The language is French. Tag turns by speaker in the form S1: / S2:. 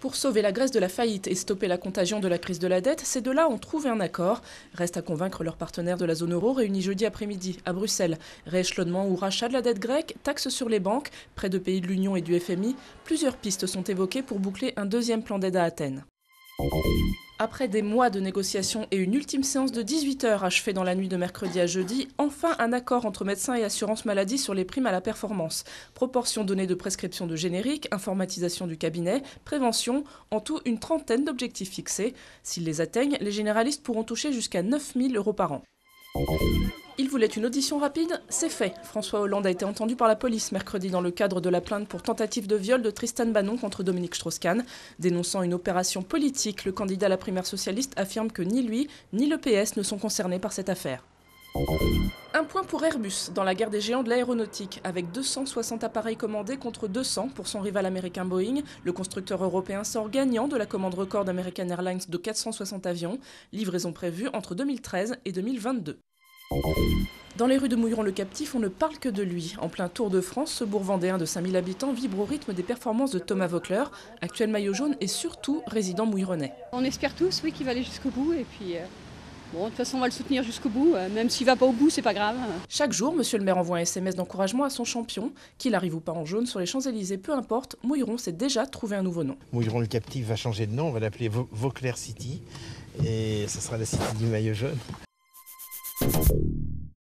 S1: Pour sauver la Grèce de la faillite et stopper la contagion de la crise de la dette, ces deux-là ont trouvé un accord. Reste à convaincre leurs partenaires de la zone euro réunis jeudi après-midi à Bruxelles. Rééchelonnement ou rachat de la dette grecque, taxes sur les banques, près de pays de l'Union et du FMI, plusieurs pistes sont évoquées pour boucler un deuxième plan d'aide à Athènes. Après des mois de négociations et une ultime séance de 18 heures achevée dans la nuit de mercredi à jeudi, enfin un accord entre médecins et assurance maladie sur les primes à la performance. Proportion donnée de prescription de générique, informatisation du cabinet, prévention, en tout une trentaine d'objectifs fixés. S'ils les atteignent, les généralistes pourront toucher jusqu'à 9 000 euros par an. Il voulait une audition rapide, c'est fait. François Hollande a été entendu par la police mercredi dans le cadre de la plainte pour tentative de viol de Tristan Bannon contre Dominique Strauss-Kahn. Dénonçant une opération politique, le candidat à la primaire socialiste affirme que ni lui ni le PS ne sont concernés par cette affaire. Un point pour Airbus dans la guerre des géants de l'aéronautique. Avec 260 appareils commandés contre 200 pour son rival américain Boeing, le constructeur européen sort gagnant de la commande record d'American Airlines de 460 avions, livraison prévue entre 2013 et 2022. Dans les rues de Mouilleron-le-Captif, on ne parle que de lui. En plein Tour de France, ce bourg vendéen de 5000 habitants vibre au rythme des performances de Thomas Vaucler, actuel maillot jaune et surtout résident mouilleronnais.
S2: On espère tous, oui, qu'il va aller jusqu'au bout et puis... Euh, bon, de toute façon, on va le soutenir jusqu'au bout. Euh, même s'il va pas au bout, c'est pas grave.
S1: Chaque jour, monsieur le maire envoie un SMS d'encouragement à son champion. Qu'il arrive ou pas en jaune sur les Champs-Élysées, peu importe, Mouilleron s'est déjà trouvé un nouveau nom.
S3: Mouilleron-le-Captif va changer de nom, on va l'appeler Vauclair City. Et ce sera la cité du maillot jaune.